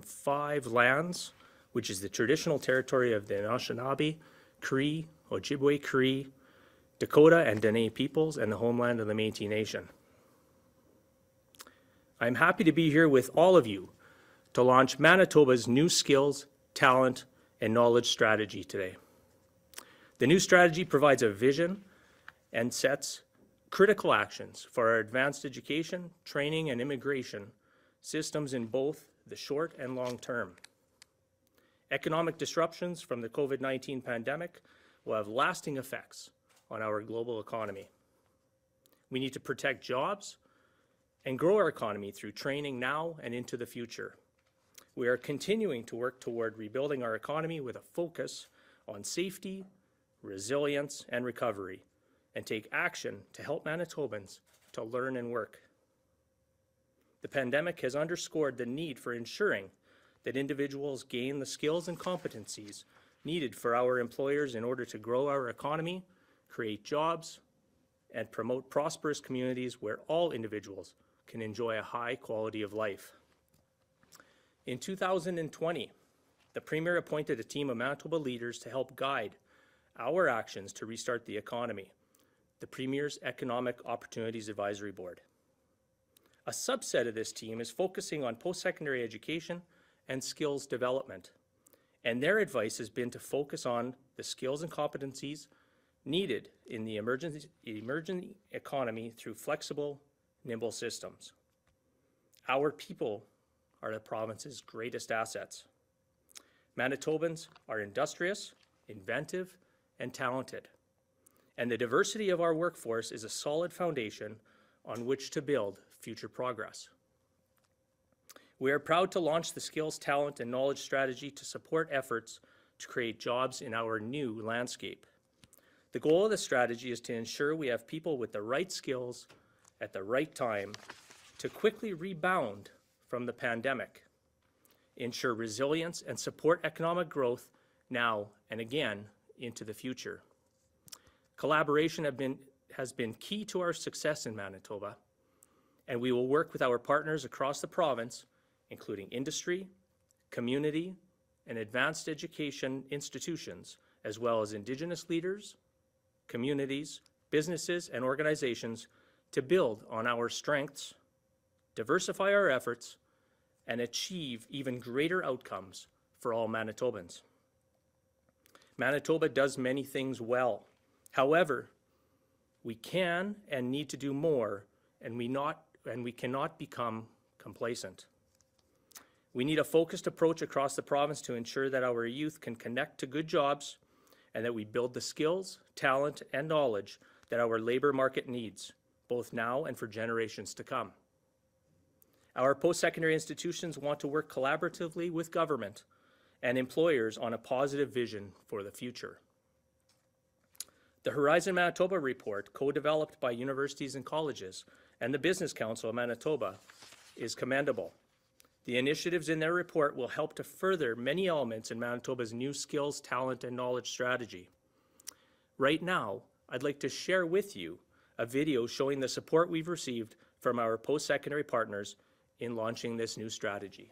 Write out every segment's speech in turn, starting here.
five lands, which is the traditional territory of the Anishinaabe, Cree, Ojibwe Cree, Dakota, and Dene peoples, and the homeland of the Métis Nation. I'm happy to be here with all of you to launch Manitoba's new skills, talent, and knowledge strategy today. The new strategy provides a vision and sets critical actions for our advanced education, training, and immigration systems in both the short and long term. Economic disruptions from the COVID-19 pandemic will have lasting effects on our global economy. We need to protect jobs and grow our economy through training now and into the future. We are continuing to work toward rebuilding our economy with a focus on safety, resilience, and recovery, and take action to help Manitobans to learn and work. The pandemic has underscored the need for ensuring that individuals gain the skills and competencies needed for our employers in order to grow our economy, create jobs, and promote prosperous communities where all individuals can enjoy a high quality of life. In 2020, the Premier appointed a team of Manitoba leaders to help guide our actions to restart the economy, the Premier's Economic Opportunities Advisory Board. A subset of this team is focusing on post-secondary education and skills development, and their advice has been to focus on the skills and competencies needed in the emerging, economy through flexible, nimble systems. Our people are the province's greatest assets. Manitobans are industrious, inventive, and talented. And the diversity of our workforce is a solid foundation on which to build future progress. We are proud to launch the Skills, Talent, and Knowledge Strategy to support efforts to create jobs in our new landscape. The goal of the strategy is to ensure we have people with the right skills at the right time to quickly rebound from the pandemic, ensure resilience, and support economic growth now and again into the future. Collaboration been, has been key to our success in Manitoba, and we will work with our partners across the province, including industry, community, and advanced education institutions, as well as Indigenous leaders, communities, businesses, and organizations to build on our strengths, diversify our efforts, and achieve even greater outcomes for all Manitobans. Manitoba does many things well. However, we can and need to do more, and we, not, and we cannot become complacent. We need a focused approach across the province to ensure that our youth can connect to good jobs and that we build the skills, talent, and knowledge that our labour market needs, both now and for generations to come. Our post-secondary institutions want to work collaboratively with government and employers on a positive vision for the future. The Horizon Manitoba report, co-developed by universities and colleges and the Business Council of Manitoba, is commendable. The initiatives in their report will help to further many elements in Manitoba's new skills, talent, and knowledge strategy. Right now, I'd like to share with you a video showing the support we've received from our post-secondary partners in launching this new strategy.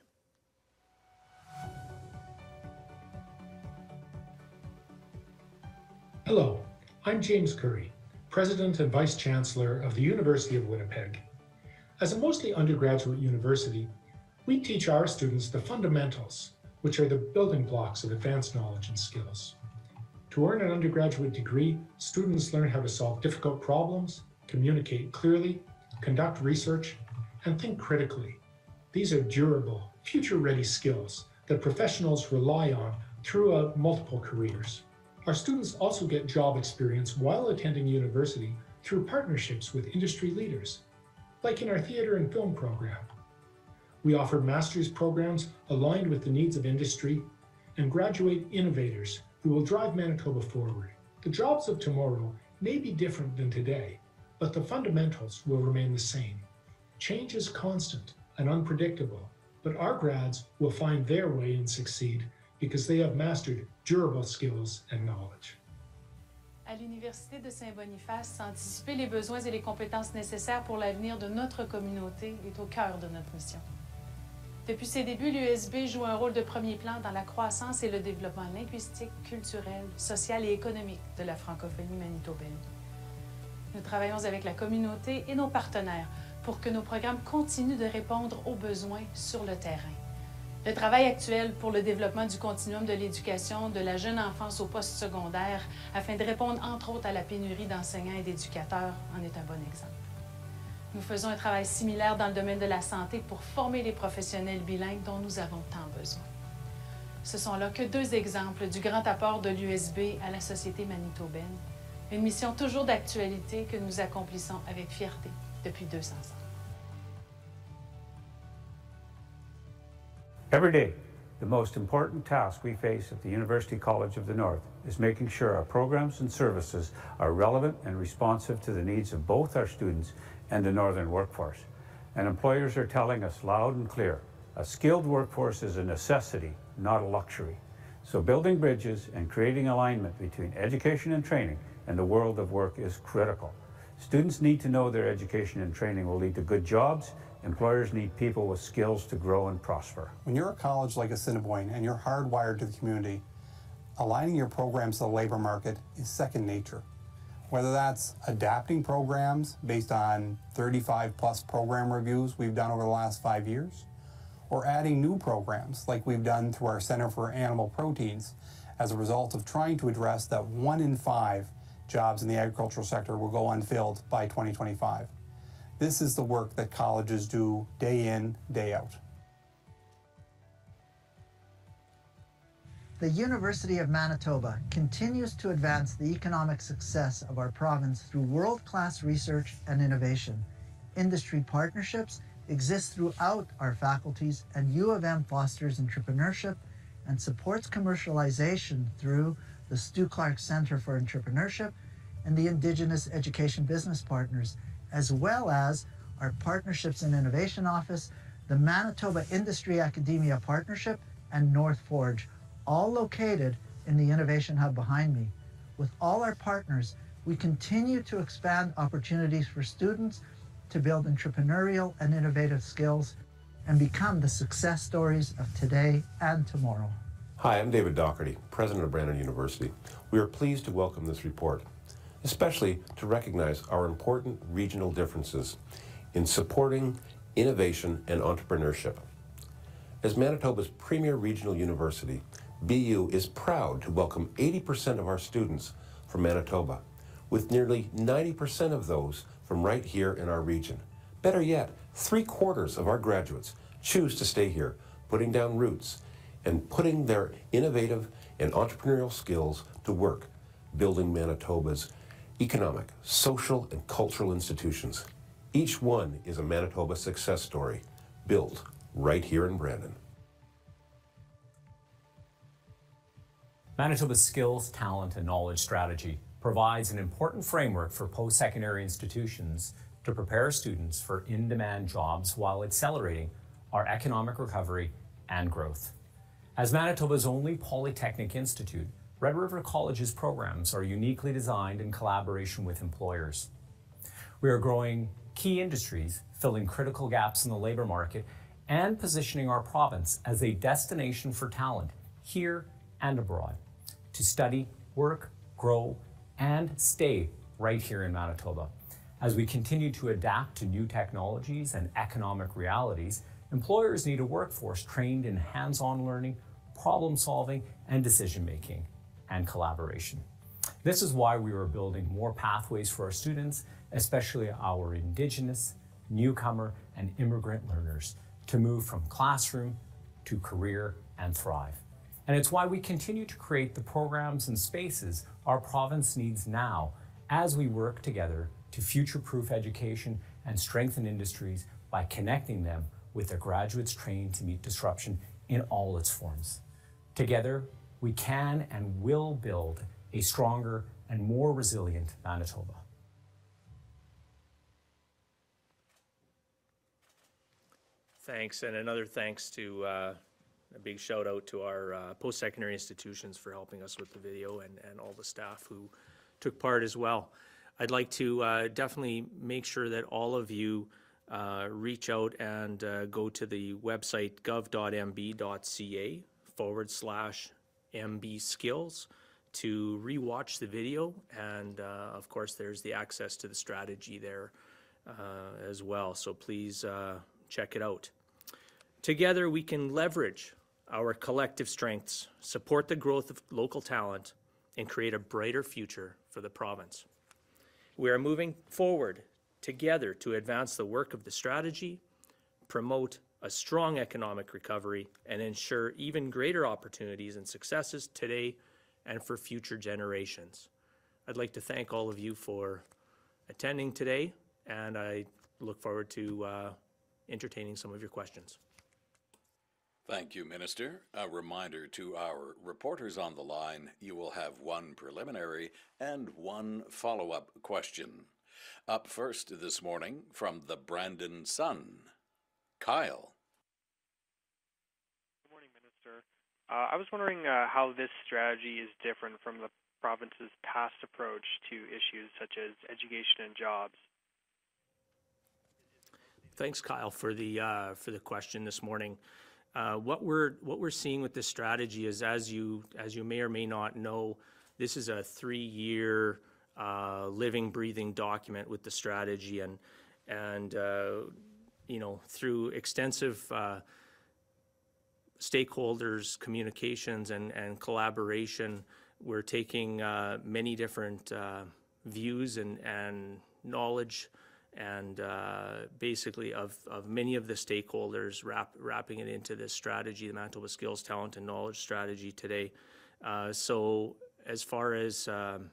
Hello, I'm James Curry, President and Vice Chancellor of the University of Winnipeg. As a mostly undergraduate university, we teach our students the fundamentals, which are the building blocks of advanced knowledge and skills. To earn an undergraduate degree, students learn how to solve difficult problems, communicate clearly, conduct research, and think critically. These are durable, future-ready skills that professionals rely on throughout multiple careers. Our students also get job experience while attending university through partnerships with industry leaders, like in our theater and film program. We offer master's programs aligned with the needs of industry and graduate innovators who will drive Manitoba forward. The jobs of tomorrow may be different than today, but the fundamentals will remain the same. Change is constant and unpredictable, but our grads will find their way and succeed because they have mastered durable skills and knowledge. À l'Université de Saint-Boniface, anticiper les besoins et les compétences nécessaires pour l'avenir de notre communauté est au cœur de notre mission. Depuis ses débuts, l'USB joue un rôle de premier plan dans la croissance et le développement linguistique, culturel, social et économique de la francophonie manitobaine. Nous travaillons avec la communauté et nos partenaires pour que nos programmes continuent de répondre aux besoins sur le terrain. Le travail actuel pour le développement du continuum de l'éducation de la jeune enfance au poste secondaire afin de répondre entre autres à la pénurie d'enseignants et d'éducateurs en est un bon exemple. Nous faisons un travail similaire dans le domaine de la santé pour former les professionnels bilingues dont nous avons tant besoin. Ce sont là que deux exemples du grand apport de l'USB à la société manitobaine, une mission toujours d'actualité que nous accomplissons avec fierté depuis 200 ans. Every day, the most important task we face at the University College of the North is making sure our programs and services are relevant and responsive to the needs of both our students and the Northern workforce. And employers are telling us loud and clear, a skilled workforce is a necessity, not a luxury. So building bridges and creating alignment between education and training and the world of work is critical. Students need to know their education and training will lead to good jobs. Employers need people with skills to grow and prosper. When you're a college like Assiniboine and you're hardwired to the community, aligning your programs to the labor market is second nature. Whether that's adapting programs based on 35 plus program reviews we've done over the last five years, or adding new programs like we've done through our Center for Animal Proteins as a result of trying to address that one in five jobs in the agricultural sector will go unfilled by 2025. This is the work that colleges do day in, day out. The University of Manitoba continues to advance the economic success of our province through world-class research and innovation. Industry partnerships exist throughout our faculties and U of M fosters entrepreneurship and supports commercialization through the Stu Clark Center for Entrepreneurship and the Indigenous Education Business Partners, as well as our Partnerships and Innovation Office, the Manitoba Industry Academia Partnership, and North Forge, all located in the Innovation Hub behind me. With all our partners, we continue to expand opportunities for students to build entrepreneurial and innovative skills and become the success stories of today and tomorrow. Hi, I'm David Docherty, President of Brandon University. We are pleased to welcome this report, especially to recognize our important regional differences in supporting innovation and entrepreneurship. As Manitoba's premier regional university, BU is proud to welcome 80% of our students from Manitoba, with nearly 90% of those from right here in our region. Better yet, three quarters of our graduates choose to stay here, putting down roots and putting their innovative and entrepreneurial skills to work, building Manitoba's economic, social, and cultural institutions. Each one is a Manitoba success story built right here in Brandon. Manitoba's Skills, Talent, and Knowledge Strategy provides an important framework for post secondary institutions to prepare students for in demand jobs while accelerating our economic recovery and growth. As Manitoba's only polytechnic institute, Red River College's programs are uniquely designed in collaboration with employers. We are growing key industries, filling critical gaps in the labor market, and positioning our province as a destination for talent here and abroad to study, work, grow, and stay right here in Manitoba. As we continue to adapt to new technologies and economic realities, employers need a workforce trained in hands on learning, problem solving, and decision making and collaboration. This is why we are building more pathways for our students, especially our Indigenous, newcomer, and immigrant learners, to move from classroom to career and thrive. And it's why we continue to create the programs and spaces our province needs now as we work together to future proof education and strengthen industries by connecting them with their graduates trained to meet disruption in all its forms. Together, we can and will build a stronger and more resilient Manitoba. Thanks, and another thanks to, uh, a big shout out to our uh, post-secondary institutions for helping us with the video and, and all the staff who took part as well. I'd like to uh, definitely make sure that all of you uh, reach out and uh, go to the website gov.mb.ca forward slash MB skills to rewatch the video. And uh, of course, there's the access to the strategy there uh, as well. So please uh, check it out. Together, we can leverage our collective strengths, support the growth of local talent, and create a brighter future for the province. We are moving forward together to advance the work of the strategy, promote a strong economic recovery, and ensure even greater opportunities and successes today and for future generations. I'd like to thank all of you for attending today, and I look forward to uh, entertaining some of your questions. Thank you, Minister. A reminder to our reporters on the line you will have one preliminary and one follow up question. Up first this morning from the Brandon Sun, Kyle. Good morning, Minister. Uh, I was wondering uh, how this strategy is different from the province's past approach to issues such as education and jobs. Thanks, Kyle, for the uh, for the question this morning. Uh, what we're what we're seeing with this strategy is, as you as you may or may not know, this is a three-year uh, living, breathing document with the strategy, and and uh, you know through extensive uh, stakeholders communications and and collaboration, we're taking uh, many different uh, views and and knowledge and uh, basically of, of many of the stakeholders wrap, wrapping it into this strategy, the Manitoba Skills, Talent, and Knowledge strategy today. Uh, so as far as um,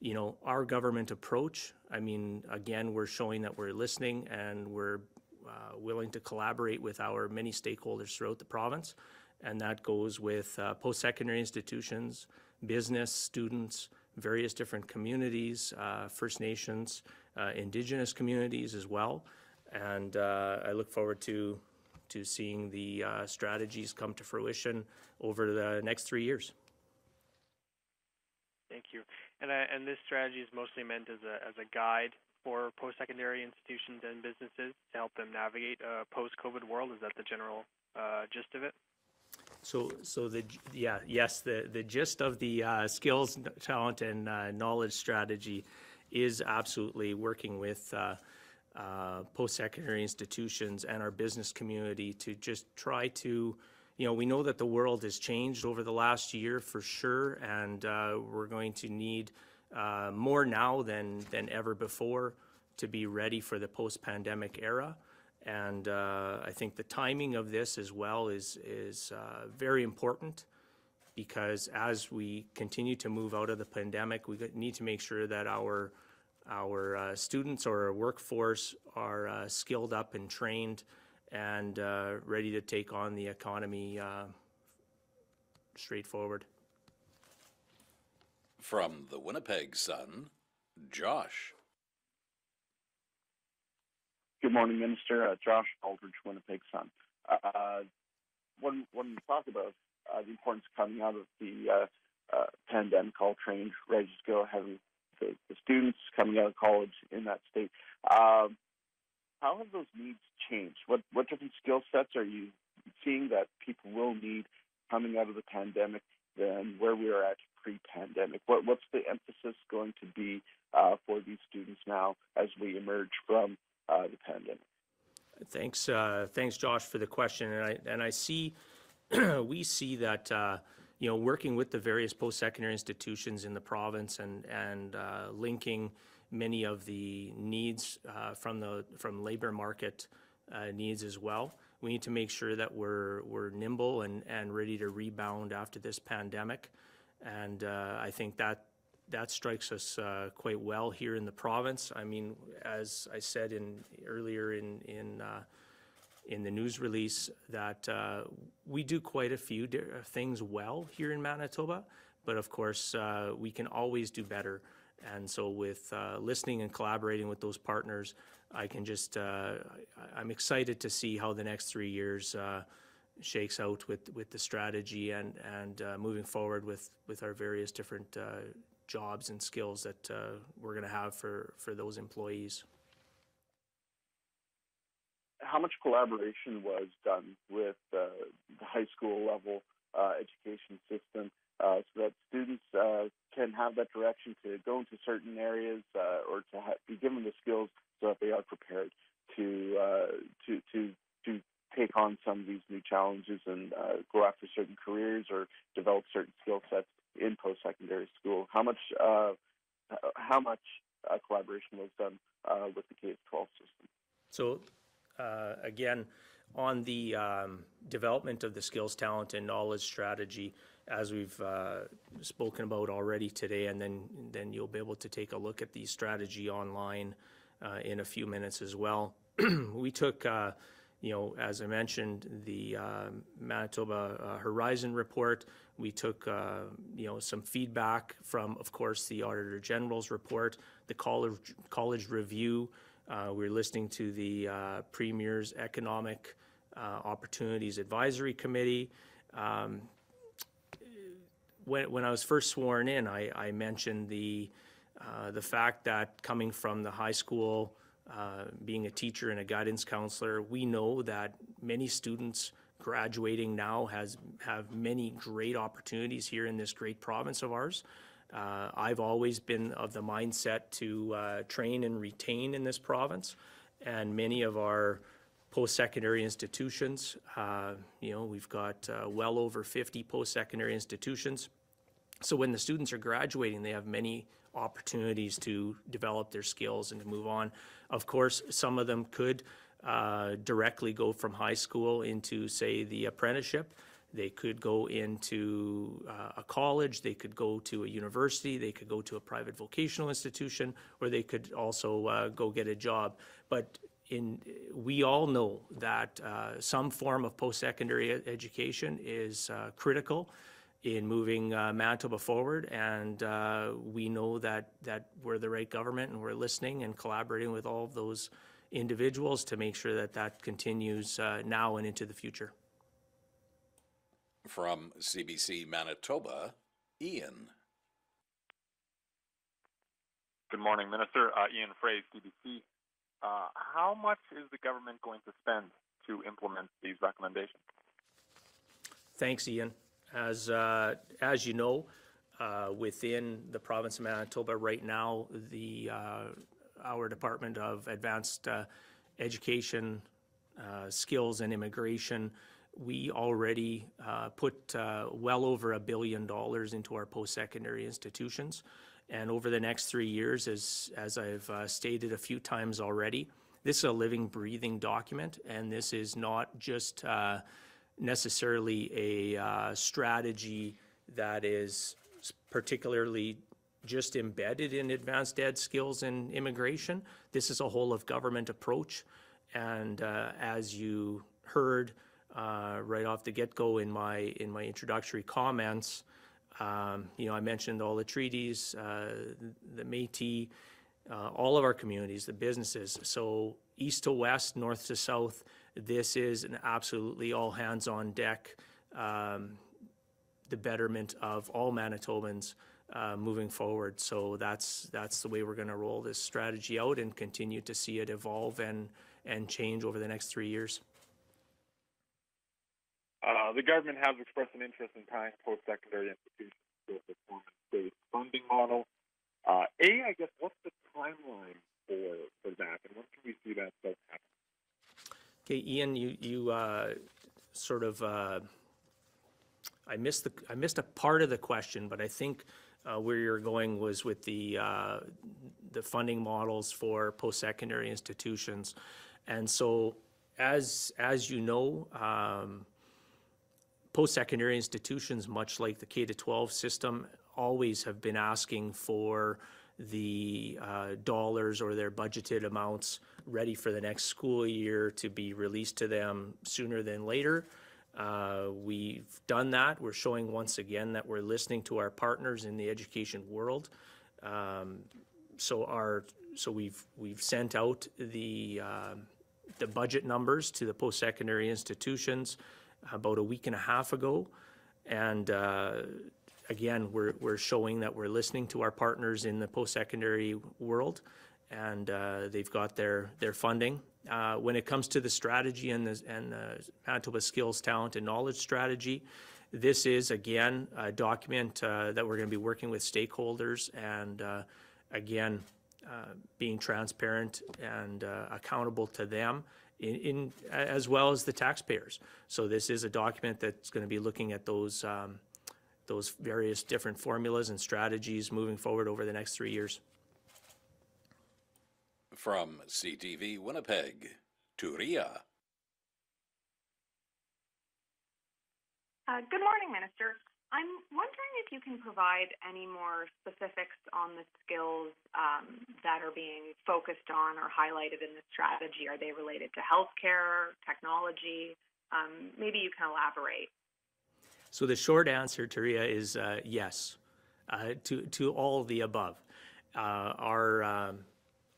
you know, our government approach, I mean, again, we're showing that we're listening and we're uh, willing to collaborate with our many stakeholders throughout the province. And that goes with uh, post-secondary institutions, business, students, various different communities, uh, First Nations, uh, Indigenous communities as well. And uh, I look forward to, to seeing the strategies come to fruition over the next three years. Thank you. And, uh, and this strategy is mostly meant as a, as a guide for post-secondary institutions and businesses to help them navigate a post-COVID world. Is that the general uh, gist of it? So, so the yeah, yes, the the gist of the uh, skills, talent, and uh, knowledge strategy is absolutely working with uh, uh, post-secondary institutions and our business community to just try to, you know, we know that the world has changed over the last year for sure, and uh, we're going to need uh, more now than than ever before to be ready for the post-pandemic era. And uh, I think the timing of this as well is, is uh, very important because as we continue to move out of the pandemic, we need to make sure that our, our uh, students or our workforce are uh, skilled up and trained and uh, ready to take on the economy straightforward. From the Winnipeg Sun, Josh. Good morning, Minister. Uh, Josh Aldrich, Winnipeg Sun. Uh, when, we talk about uh, the importance coming out of the uh, uh, pandemic, all trained, ready to go, having the, the, students coming out of college in that state, um, how have those needs changed? What, what different skill sets are you seeing that people will need coming out of the pandemic than where we are at pre-pandemic? What, what's the emphasis going to be uh, for these students now as we emerge from uh, the pandemic. Thanks, uh, thanks, Josh, for the question. And I and I see, we see that uh, you know working with the various post-secondary institutions in the province and and uh, linking many of the needs from the from labor market needs as well. We need to make sure that we're we're nimble and and ready to rebound after this pandemic. And I think that that strikes us uh, quite well here in the province. I mean, as I said in earlier in in uh, in the news release, that uh, we do quite a few things well here in Manitoba, but of course uh, we can always do better. And so, with uh, listening and collaborating with those partners, I can just uh, I'm excited to see how the next three years shakes out with with the strategy and and moving forward with with our various different jobs and skills that uh, we're going to have for, for those employees. how much collaboration was done with uh, the high school level uh, education system uh, so that students uh, can have that direction to go into certain areas uh, or to ha- be given the skills so that they are prepared to uh, to to to take on some of these new challenges and uh, go after certain careers or develop certain skill sets in post-secondary school. How much uh, how much uh, collaboration was done uh, with the K-12 system? So uh, again, on the um, development of the skills, talent, and knowledge strategy, as we've uh, spoken about already today, and then then you'll be able to take a look at the strategy online uh, in a few minutes as well. we took, uh, you know, as I mentioned, the um, Manitoba uh, Horizon report. We took, uh, you know, some feedback from, of course, the Auditor General's report, the college college review. Uh, we're listening to the Premier's Economic Opportunities Advisory Committee. Um, when, when I was first sworn in, I, I mentioned the, uh, the fact that coming from the high school, uh, being a teacher and a guidance counselor, we know that many students graduating now has have many great opportunities here in this great province of ours. Uh, I've always been of the mindset to uh, train and retain in this province, and many of our post-secondary institutions. Uh, you know, we've got uh, well over 50 post-secondary institutions. So when the students are graduating, they have many opportunities to develop their skills and to move on. Of course, some of them could uh, directly go from high school into, say, the apprenticeship. They could go into uh, a college, they could go to a university, they could go to a private vocational institution, or they could also uh, go get a job. But in, we all know that uh, some form of post-secondary education is uh, critical in moving uh, Manitoba forward, and uh, we know that that we're the right government, and we're listening and collaborating with all of those individuals to make sure that that continues uh, now and into the future. From CBC Manitoba, Ian. Good morning, Minister. Uh, Ian Froese, CBC. Uh, how much is the government going to spend to implement these recommendations? Thanks, Ian. As, uh, as you know, uh, within the province of Manitoba right now, the, uh, our Department of Advanced uh, Education, uh, Skills and Immigration, we already uh, put well over a billion dollars into our post-secondary institutions. And over the next three years, as, as I've stated a few times already, this is a living, breathing document, and this is not just necessarily a uh, strategy that is particularly just embedded in advanced ed skills and immigration. This is a whole of government approach. And uh, as you heard uh, right off the get-go in my in my introductory comments, um, you know, I mentioned all the treaties, uh, the Métis, uh, all of our communities, the businesses. So east to west, north to south, this is an absolutely all hands on deck, um, the betterment of all Manitobans uh, moving forward. So that's that's the way we're going to roll this strategy out and continue to see it evolve and and change over the next three years. Uh, the government has expressed an interest in tying post-secondary institutions to a performance-based funding model. Uh, a, I guess, what's the timeline for for that, and when can we see that start happening? Okay, Ian, you, you uh, sort of, uh, I missed the, I missed a part of the question, but I think uh, where you're going was with the, uh, the funding models for post-secondary institutions. And so as, as you know, um, post-secondary institutions, much like the K-12 system, always have been asking for the uh, dollars or their budgeted amounts ready for the next school year to be released to them sooner than later. Uh, we've done that. We're showing once again that we're listening to our partners in the education world. Um, so our so we've we've sent out the uh, the budget numbers to the post-secondary institutions about a week and a half ago, and uh, again, we're, we're showing that we're listening to our partners in the post-secondary world, and uh, they've got their, their funding Uh, when it comes to the strategy and the, and the Manitoba Skills, Talent, and Knowledge Strategy, this is, again, a document uh, that we're going to be working with stakeholders and, uh, again, uh, being transparent and uh, accountable to them in, in, as well as the taxpayers. So this is a document that's going to be looking at those, um, those various different formulas and strategies moving forward over the next three years. From CTV Winnipeg, Touria. Uh, good morning, Minister. I'm wondering if you can provide any more specifics on the skills um, that are being focused on or highlighted in the strategy. Are they related to healthcare, technology? Um, maybe you can elaborate. So the short answer, Touria, is uh, yes uh, to to all the above. Uh, our um,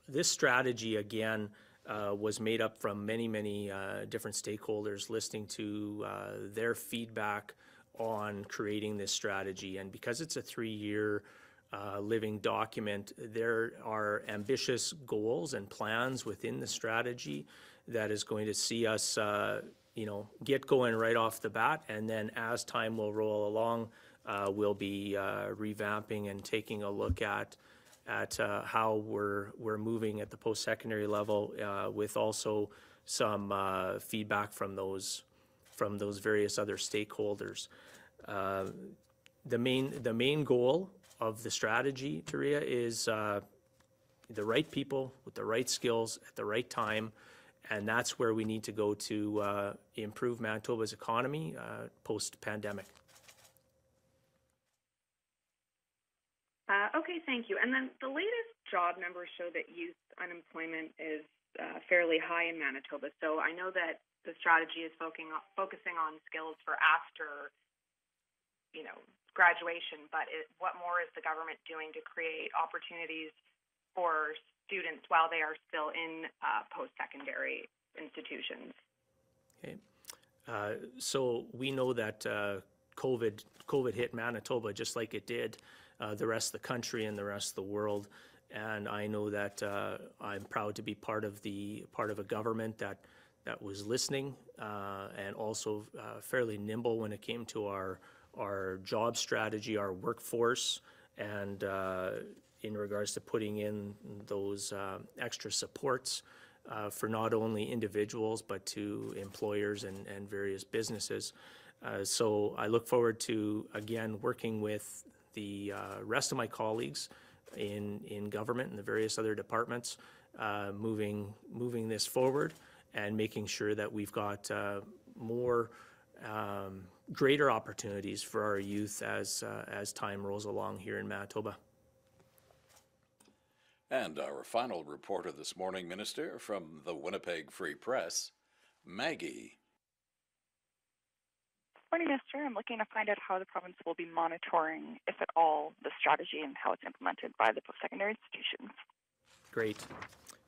this strategy again uh, was made up from many many uh, different stakeholders, listening to their feedback on creating this strategy. And because it's a three-year uh, living document, there are ambitious goals and plans within the strategy that is going to see us, uh, you know, get going right off the bat. And then as time will roll along, uh, we'll be uh, revamping and taking a look at at uh, how we're we're moving at the post-secondary level, uh, with also some feedback from those from those various other stakeholders. Uh, the main the main goal of the strategy, Touria, is uh, the right people with the right skills at the right time, and that's where we need to go to uh, improve Manitoba's economy uh, post pandemic. Uh, okay, thank you. And then the latest job numbers show that youth unemployment is uh, fairly high in Manitoba. So I know that the strategy is focusing focusing on skills for after you know, graduation, but it, what more is the government doing to create opportunities for students while they are still in uh, post-secondary institutions? Okay. Uh, so we know that uh, COVID COVID hit Manitoba just like it did uh, the rest of the country and the rest of the world, and I know that uh, I'm proud to be part of the part of a government that that was listening uh, and also fairly nimble when it came to our our job strategy, our workforce, and in regards to putting in those uh, extra supports uh, for not only individuals but to employers and, and various businesses. Uh, so I look forward to again working with the uh, rest of my colleagues in in government and the various other departments, uh, moving moving this forward and making sure that we've got more. Um, greater opportunities for our youth as, uh, as time rolls along here in Manitoba. And our final reporter this morning, Minister, from the Winnipeg Free Press, Maggie. Morning, Minister. I'm looking to find out how the province will be monitoring, if at all, the strategy and how it's implemented by the post-secondary institutions. Great.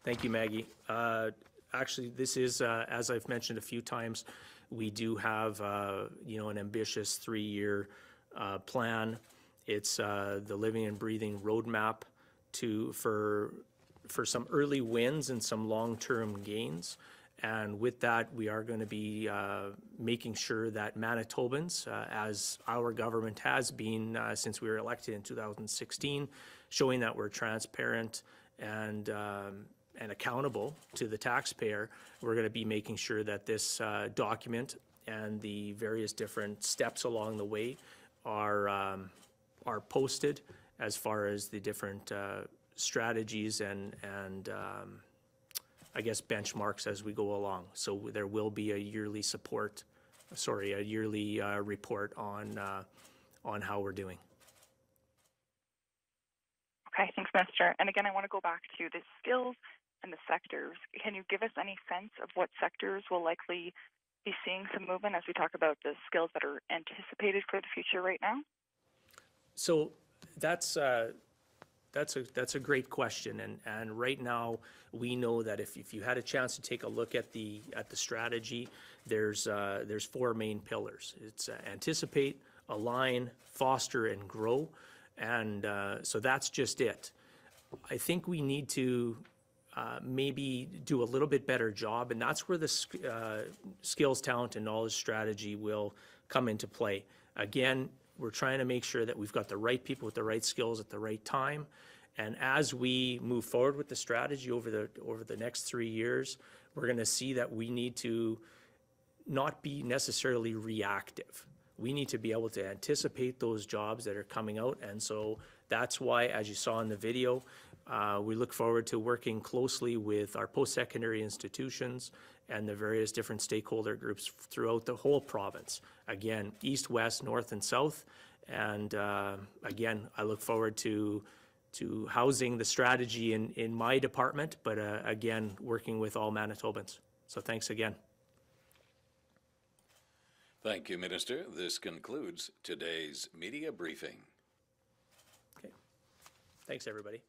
Thank you, Maggie. Uh, actually, this is, uh, as I've mentioned a few times, we do have, uh, you know, an ambitious three-year uh, plan. It's uh, the living and breathing roadmap to for for some early wins and some long-term gains. And with that, we are going to be uh, making sure that Manitobans, uh, as our government has been uh, since we were elected in 2016, showing that we're transparent and um, and accountable to the taxpayer, we're going to be making sure that this uh, document and the various different steps along the way are um, are posted as far as the different uh, strategies and and um, I guess benchmarks as we go along. So there will be a yearly support, sorry, a yearly uh, report on uh, on how we're doing. Okay, thanks, Minister. And again, I want to go back to the skills and the sectors. Can you give us any sense of what sectors will likely be seeing some movement as we talk about the skills that are anticipated for the future right now? So that's uh, that's a that's a great question, and and right now we know that if, if you had a chance to take a look at the at the strategy, there's uh, there's four main pillars. It's uh, anticipate, align, foster, and grow, and uh, so that's just it. I think we need to uh, maybe do a little bit better job, and that's where the uh, skills, talent, and knowledge strategy will come into play. Again, we're trying to make sure that we've got the right people with the right skills at the right time. And as we move forward with the strategy over the, over the next three years, we're going to see that we need to not be necessarily reactive. We need to be able to anticipate those jobs that are coming out. And so that's why, as you saw in the video, uh, we look forward to working closely with our post-secondary institutions and the various different stakeholder groups throughout the whole province. Again, east, west, north, and south. And uh, again, I look forward to to housing the strategy in, in my department, but uh, again, working with all Manitobans. So thanks again. Thank you, Minister. This concludes today's media briefing. Okay. Thanks, everybody.